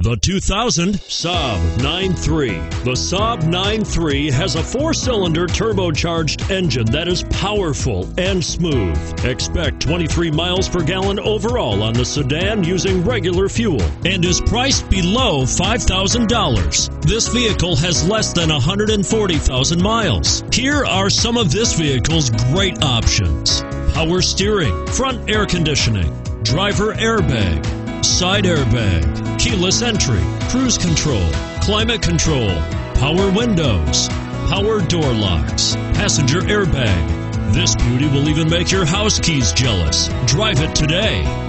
The 2000 Saab 9.3. The Saab 9.3 has a four-cylinder turbocharged engine that is powerful and smooth. Expect 23 miles per gallon overall on the sedan using regular fuel and is priced below $5,000. This vehicle has less than 140,000 miles. Here are some of this vehicle's great options. Power steering, front air conditioning, driver airbag, side airbag, keyless entry, cruise control, climate control, power windows, power door locks, passenger airbag. This beauty will even make your house keys jealous. Drive it today.